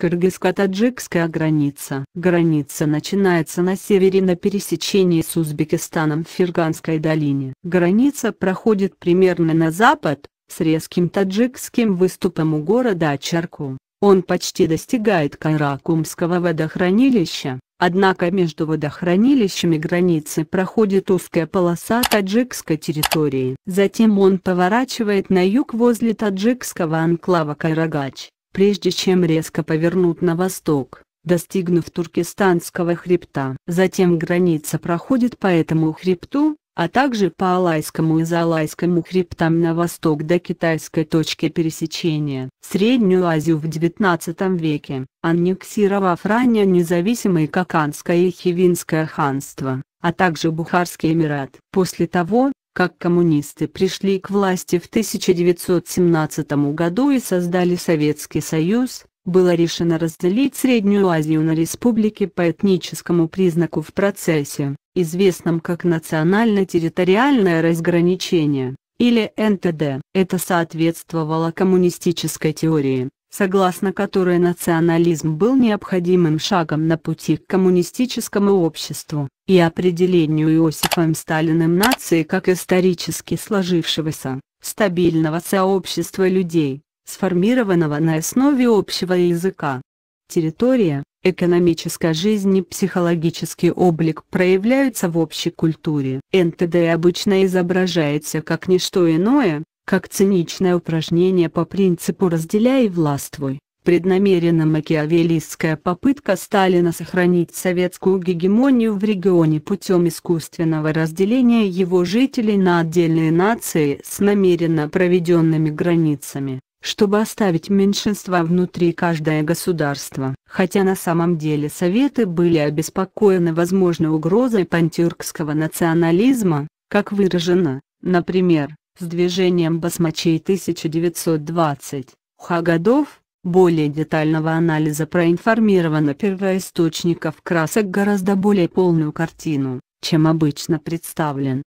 Кыргызско-таджикская граница. Граница начинается на севере на пересечении с Узбекистаном в Ферганской долине. Граница проходит примерно на запад, с резким таджикским выступом у города Ачарку. Он почти достигает Каракумского водохранилища, однако между водохранилищами границы проходит узкая полоса таджикской территории. Затем он поворачивает на юг возле таджикского анклава Карагач прежде чем резко повернуть на восток, достигнув Туркестанского хребта. Затем граница проходит по этому хребту, а также по Алайскому и Залайскому хребтам на восток до китайской точки пересечения. Среднюю Азию в XIX веке, аннексировав ранее независимые Каканское и Хивинское ханство, а также Бухарский Эмират. После того, как коммунисты пришли к власти в 1917 году и создали Советский Союз, было решено разделить Среднюю Азию на республики по этническому признаку в процессе, известном как национально-территориальное разграничение, или НТД. Это соответствовало коммунистической теории, согласно которой национализм был необходимым шагом на пути к коммунистическому обществу, и определению Иосифом Сталиным нации как исторически сложившегося, стабильного сообщества людей, сформированного на основе общего языка. Территория, экономическая жизнь и психологический облик проявляются в общей культуре. НТД обычно изображается как ничто иное, как циничное упражнение по принципу «разделяй и властвуй», преднамеренно макиавеллистская попытка Сталина сохранить советскую гегемонию в регионе путем искусственного разделения его жителей на отдельные нации с намеренно проведенными границами, чтобы оставить меньшинства внутри каждое государство. Хотя на самом деле Советы были обеспокоены возможной угрозой пантюркского национализма, как выражено, например, с движением басмачей 1920, Хагадов, более детального анализа проинформировано первоисточников красок гораздо более полную картину, чем обычно представлен.